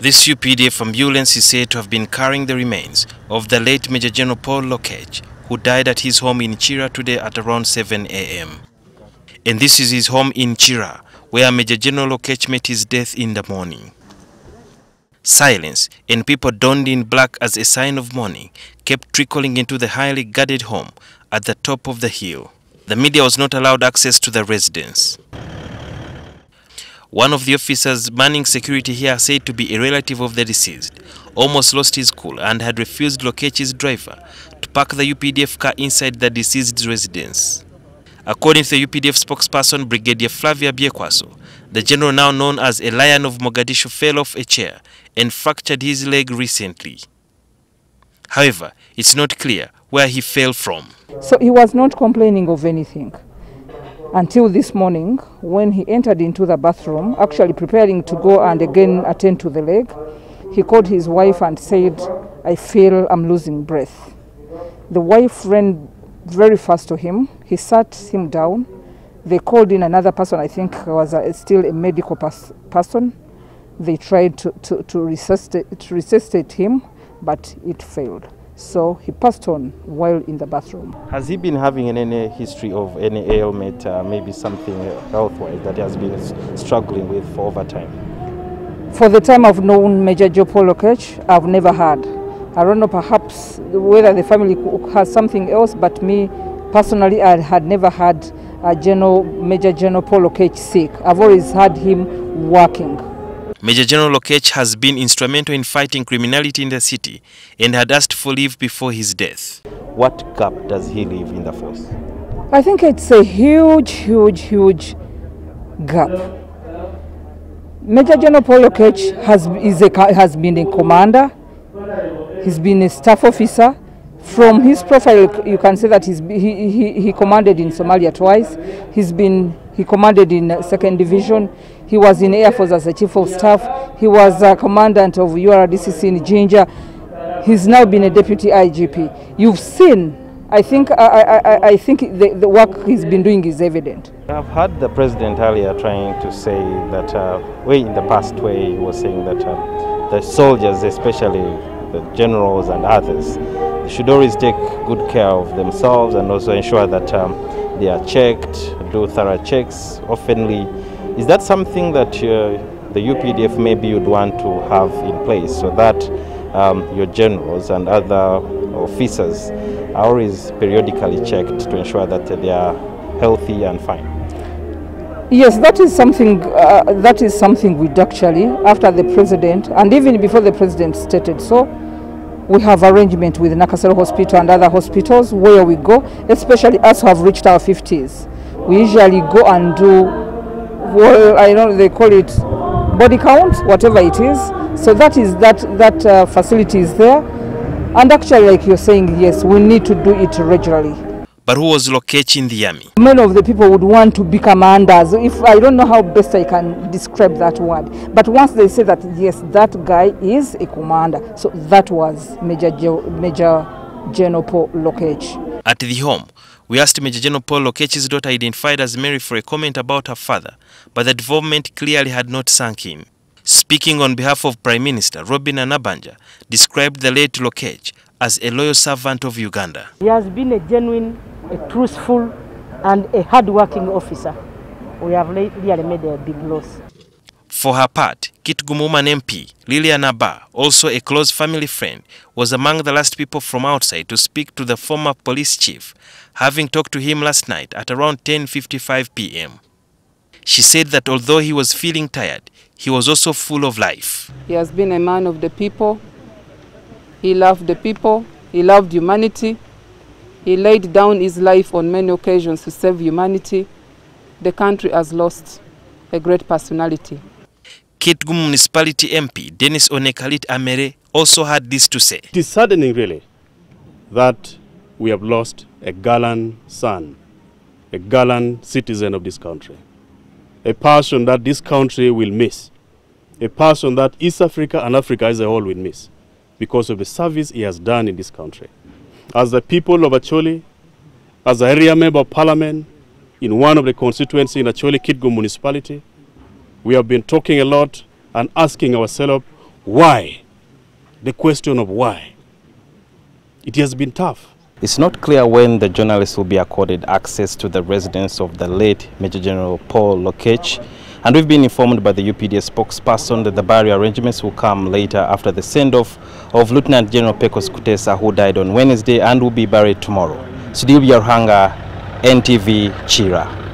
This UPDF ambulance is said to have been carrying the remains of the late Major General Paul Lokech, who died at his home in Kira today at around 7 a.m. And this is his home in Kira, where Major General Lokech met his death in the morning. Silence and people donned in black as a sign of mourning kept trickling into the highly guarded home at the top of the hill. The media was not allowed access to the residence. One of the officers manning security here said to be a relative of the deceased, almost lost his cool and had refused Lokech's driver to park the UPDF car inside the deceased's residence. According to the UPDF spokesperson Brigadier Flavia Byekwaso, the general now known as a Lion of Mogadishu fell off a chair and fractured his leg recently. However, it's not clear where he fell from. So he was not complaining of anything until this morning when he entered into the bathroom, actually preparing to go and again attend to the leg. He called his wife and said, I feel I'm losing breath. The wife ran very fast to him. He sat him down. They called in another person, I think was a, still a medical pers person. They tried to, to, to, resuscitate, to resuscitate him, but it failed. So he passed on while in the bathroom. Has he been having any history of any ailment, uh, maybe something health-wise that he has been struggling with for over time? For the time I've known Major Joe Lokech, I've never had. I don't know perhaps whether the family has something else, but me personally, I had never had a General, Major General Paul Lokech sick. I've always had him working. Major General Lokech has been instrumental in fighting criminality in the city and had asked for leave before his death. What gap does he leave in the force? I think it's a huge, huge, huge gap. Major General Paul Lokech has, is a, has been a commander, he's been a staff officer. From his profile, you can say that he's, he, he, he commanded in Somalia twice. He's been, he commanded in 2nd Division. He was in Air Force as a Chief of Staff. He was a commandant of URDCC in Jinja. He's now been a Deputy IGP. You've seen, I think, I, I, I think the, the work he's been doing is evident. I've heard the President earlier trying to say that, uh, way in the past way, he was saying that uh, the soldiers, especially the generals and others, should always take good care of themselves and also ensure that um, they are checked, do thorough checks oftenly. Is that something that uh, the UPDF maybe you'd want to have in place so that um, your generals and other officers are always periodically checked to ensure that they are healthy and fine? Yes, that is something. Uh, that is something we do actually, after the president, and even before the president stated so, we have arrangement with Nakasero Hospital and other hospitals where we go, especially us who have reached our 50s. We usually go and do, well, I don't know they call it body count, whatever it is. So that is that that uh, facility is there, and actually, like you're saying, yes, we need to do it regularly. But who was Lokech in the army? Many of the people would want to be commanders. If I don't know how best I can describe that word, but once they say that yes, that guy is a commander, so that was Major Ge Major General Paul Lokech. At the home, we asked Major General Paul Lokech's daughter identified as Mary for a comment about her father, but the development clearly had not sunk in. Speaking on behalf of Prime Minister Robin Anabanja, described the late Lokech as a loyal servant of Uganda. He has been a genuine, a truthful, and a hard-working officer. We have really made a big loss. For her part, Kit Gumuman MP, Lilian Abba, also a close family friend, was among the last people from outside to speak to the former police chief, having talked to him last night at around 10.55 p.m. She said that although he was feeling tired, he was also full of life. He has been a man of the people. He loved the people. He loved humanity. He laid down his life on many occasions to save humanity. The country has lost a great personality. Kitgum Municipality MP Dennis Onekalit Amere also had this to say. It is saddening really that we have lost a gallant son, a gallant citizen of this country, a person that this country will miss, a person that East Africa and Africa as a whole will miss because of the service he has done in this country. As the people of Acholi, as a area member of parliament in one of the constituencies in Acholi Kitgo municipality, we have been talking a lot and asking ourselves, Why? The question of why. It has been tough. It's not clear when the journalists will be accorded access to the residence of the late Major General Paul Lokech. And we've been informed by the UPDS spokesperson that the burial arrangements will come later after the send-off of Lieutenant General Pecos Kutesa, who died on Wednesday and will be buried tomorrow. Sidiu Yarhanga, NTV, Chira.